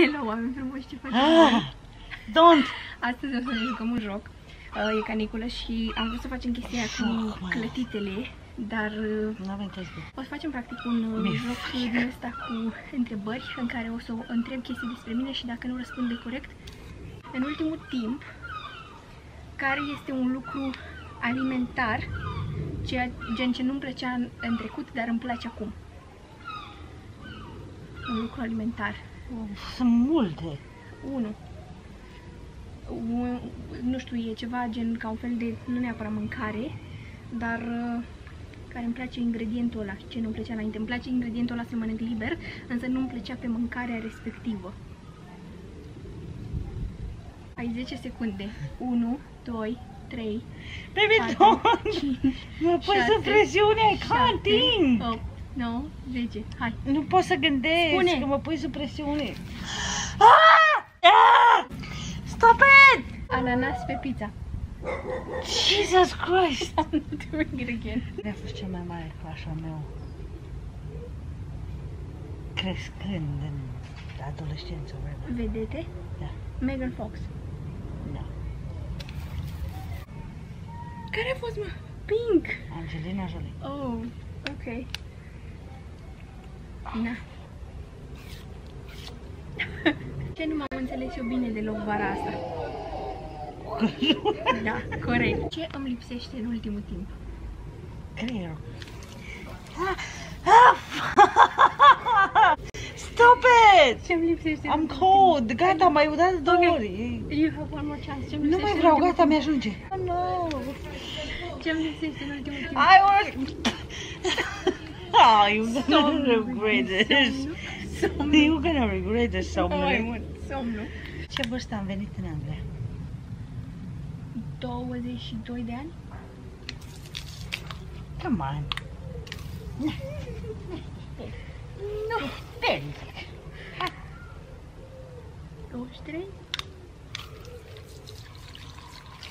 Hello, oameni frumoși, ce faceți? Ah, don't! Astăzi o să ne jucăm un joc. Uh, e caniculă și am vrut să facem chestia aia cu Oh, mai clătitele, dar uh, Nu avem Facebook. o să facem practic un uh, Mi-e joc din ăsta cu întrebări în care o să o întreb chestii despre mine și dacă nu răspunde corect, în ultimul timp, care este un lucru alimentar, ceea, gen ce nu-mi plăcea în, în trecut, dar îmi place acum. Un lucru alimentar. Sunt multe. 1. Nu știu, e ceva gen ca un fel de, nu neapărat mâncare, dar uh, care îmi place ingredientul ăla, ce nu-mi plăcea înainte. Îmi place ingredientul ăla să mănânc liber, însă nu-mi plăcea pe mâncarea respectivă. Ai 10 secunde. 1, 2, 3, Baby, 4, don't! 5, Mă pui șase, sub presiune, I can't think! 8, 9, 10. Hai. Nu pot să gândesc, Spune. că mă pui sub presiune. Ah! Ah! Stop it! Ananas pe pizza. Jesus Christ! I'm doing it again. Care a fost cel mai mare crush al meu? Crescând în adolescență, whatever. Vedete? Da. Megan Fox. Da. Care a fost, mă? Pink! Angelina Jolie. Oh, ok. Na. Ce nu m-am înțeles eu bine deloc vara asta? Da, corect. Ce îmi lipsește în ultimul timp? Creierul. Ah! Ah! Stop it! Ce îmi lipsește în Am ultimul cold, gata, mai udat două Ok. ori. timp? You have one more chance. Ce-mi Nu lipsește mai în vreau, ultimul gata, timp? mi-ajunge. Oh, no. Ce-mi lipsește în ultimul timp? I want... Oh, you're gonna Somnul. regret this. Somnul. You're gonna regret this, Oh, mai somnule. mult. Somnul. Ce vârstă am venit în Anglia? 22 de ani? Come on. Nu, very 23?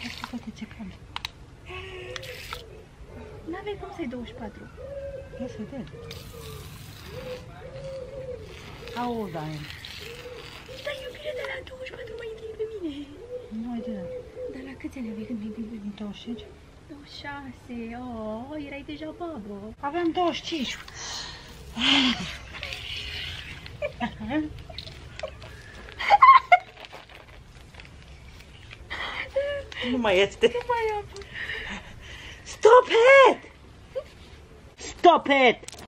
Hai să poate ce cam. N-avei cum să-i 24. Yes, we did. How old I am? Dar iubire de la 24 mai întâi pe mine. No, I didn't. Dar la câți ani aveai când mai întâi pe mine? 25. 26. Oh, erai deja babă. Aveam 25. nu mai este. Nu mai am. Stop it! Stop it!